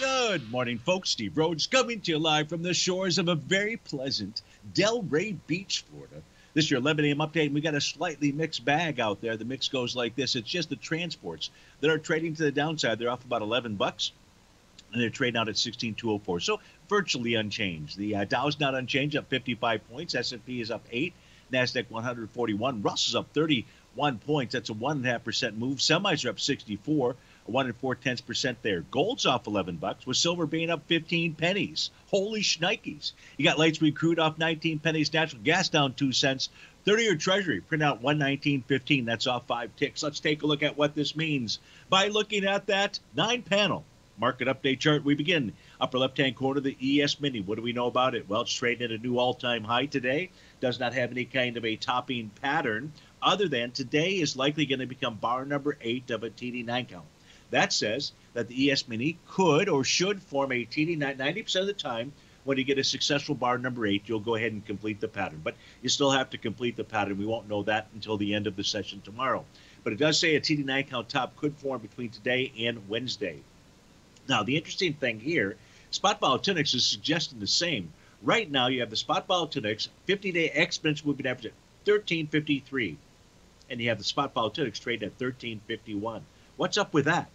Good morning, folks. Steve Rhodes coming to you live from the shores of a very pleasant Delray Beach, Florida. This is your 11 a.m. update, and we got a slightly mixed bag out there. The mix goes like this: it's just the transports that are trading to the downside. They're off about 11 bucks, and they're trading out at 16204. So virtually unchanged. The uh, Dow's not unchanged, up 55 points. S&P is up eight. Nasdaq 141. Russell's up 31 points. That's a one and a half percent move. Semis are up 64 one and four tenths percent there. Gold's off 11 bucks, with silver being up 15 pennies. Holy shnikes. You got light sweet crude off 19 pennies, natural gas down two cents. 30 year treasury print out 119.15. That's off five ticks. Let's take a look at what this means by looking at that nine panel market update chart. We begin upper left hand corner, the ES Mini. What do we know about it? Well, it's trading at a new all time high today. Does not have any kind of a topping pattern other than today is likely going to become bar number eight of a TD9 count. That says that the ES Mini could or should form a TD9 90% of the time. When you get a successful bar number eight, you'll go ahead and complete the pattern. But you still have to complete the pattern. We won't know that until the end of the session tomorrow. But it does say a TD9 count top could form between today and Wednesday. Now, the interesting thing here, spot volatility is suggesting the same. Right now, you have the spot volatility 50 day exponential moving average at 1353, and you have the spot volatility trade at 1351. What's up with that?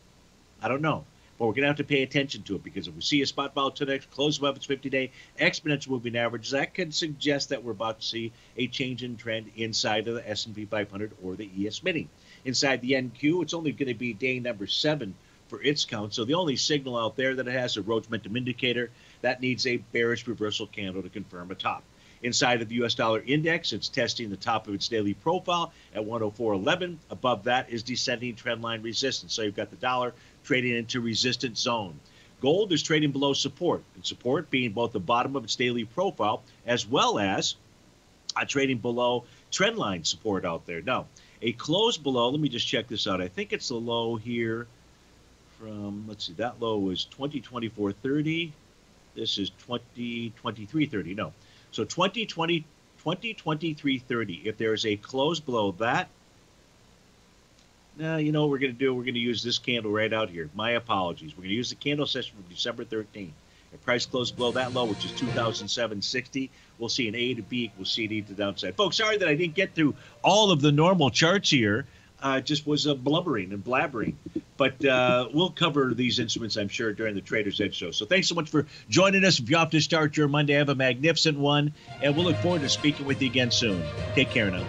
I don't know. But we're going to have to pay attention to it because if we see a spot volatility close above its 50-day exponential moving average, that could suggest that we're about to see a change in trend inside of the S&P 500 or the ES Mini. Inside the NQ, it's only going to be day number seven for its count. So the only signal out there that it has a Rhodes Momentum Indicator that needs a bearish reversal candle to confirm a top. Inside of the US dollar index, it's testing the top of its daily profile at 104.11. Above that is descending trendline resistance. So you've got the dollar trading into resistance zone. Gold is trading below support, and support being both the bottom of its daily profile as well as uh, trading below trendline support out there. Now, a close below, let me just check this out. I think it's the low here from, let's see, that low was 2024.30. This is 2023.30. No. So 2020, 2023.30. If there's a close below that, now, you know what we're going to do? We're going to use this candle right out here. My apologies. We're going to use the candle session from December 13th. If price closed below that low, which is 2007.60, we'll see an A to B equals CD to downside. Folks, sorry that I didn't get through all of the normal charts here. Uh, just was uh, blubbering and blabbering. But uh, we'll cover these instruments, I'm sure, during the Trader's Edge show. So thanks so much for joining us. If you're off to start your Monday, have a magnificent one. And we'll look forward to speaking with you again soon. Take care now.